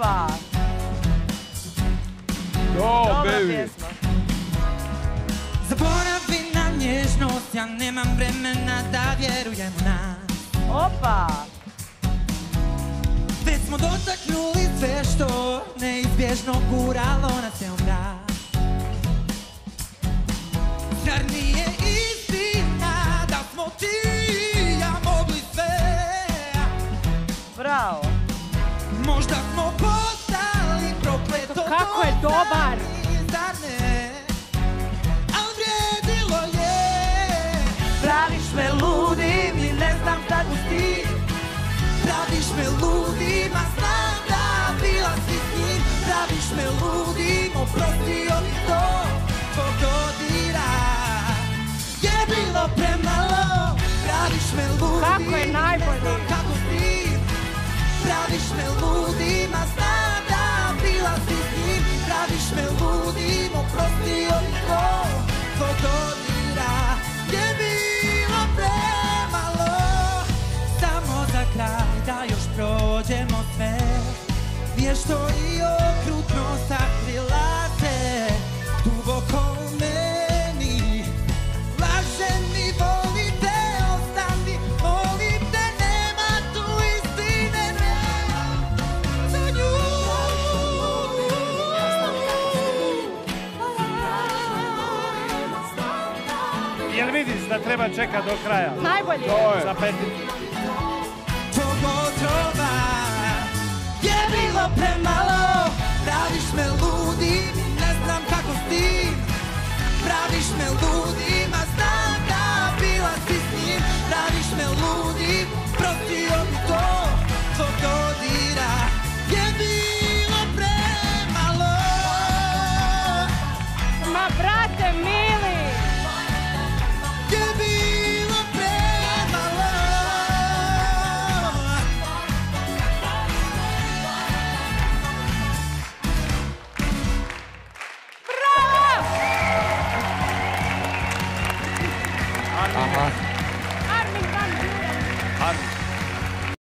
Opa! Oh, Dobra baby. pjesma. Zaboravi na nježnost, ja nemam vremena da vjerujem u nas Opa! Već smo dotaknuli sve što neizbježno guralo nas je u mrak Zar nije istina da smo ti i ja mogli sve Bravo! Možda smo me ludim, oprostio mi to Tvog dodira Je bilo premalo. Samo za kraj da još prođemo sve. Vješto i okrutno sakrila Jel vidiš da treba čekat do kraja? Najbolje. To je. Za peticu. tvog otrova Je bilo premalo Praviš me ludim Ne znam kako s tim Praviš me ludim A znam da bila si s njim Praviš me ludim Prostio mi to Tvog dodira Je bilo premalo Ma brate mili, ます。